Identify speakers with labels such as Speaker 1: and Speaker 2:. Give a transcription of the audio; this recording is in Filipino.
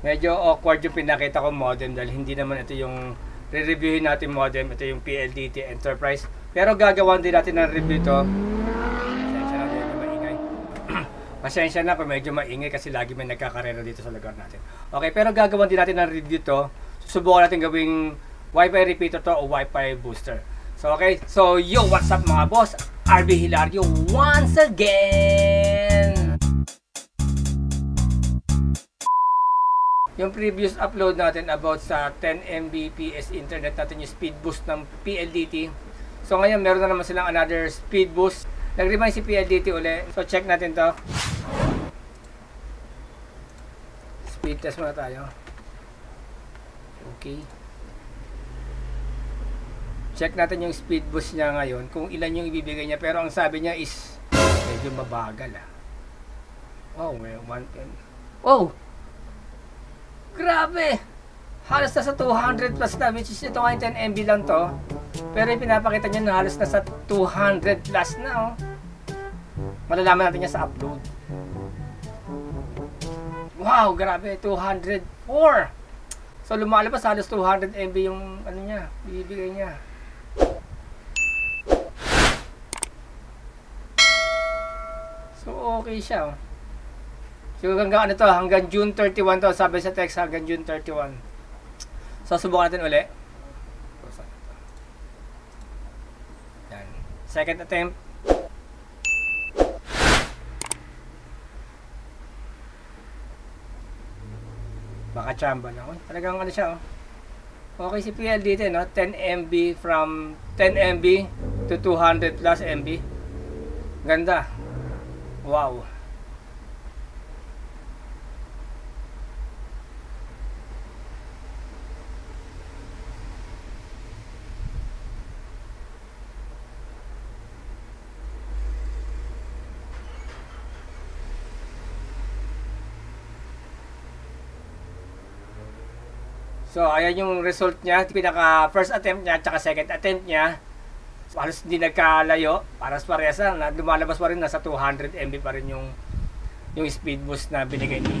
Speaker 1: Medyo awkward yung pinakita ko modem dahil hindi naman ito yung re-reviewin natin modem. Ito yung PLDT Enterprise. Pero gagawan din natin ng review to. Pasensya na medyo maingay. Pasensya na kung medyo maingay kasi lagi may nagkakarera dito sa lugar natin. Okay, pero gagawan din natin ng review to. Susubukan natin gawing Wi-Fi repeater to o Wi-Fi booster. So okay, so yo, what's up mga boss? RB Hilario once again! Yung previous upload natin about sa 10 Mbps internet natin yung speed boost ng PLDT. So ngayon meron na naman silang another speed boost. Nag-remind si PLDT uli. So check natin to. Speed test muna tayo. Okay. Check natin yung speed boost niya ngayon kung ilan yung ibibigay niya. Pero ang sabi niya is medyo mabagal ah. Oh, may 110. Oh! Grabe! Halos nasa 200 plus na, which is ito ngayon 10 MB lang to. Pero pinapakita niya na halos nasa 200 plus na, oh. Malalaman natin yan sa upload. Wow, grabe, 204! So lumalabas halos 200 MB yung ano niya, bibigay niya. So okay siya, oh. So hanggang ano to, hanggang June 31 to, sabi sa text hanggang June 31. So subukan natin uli. Yan. Second attempt. Baka chamba na. Uy, talagang ano siya oh. Okay si PL dito no, 10 MB from 10 MB to 200 plus MB. Ganda. Wow. So, ayan yung result niya. Pinaka first attempt niya, tsaka second attempt niya. Halos hindi nagkalayo. Paras parehas na. Lumalabas pa rin, nasa 200 MB pa rin yung yung speed boost na binigay ni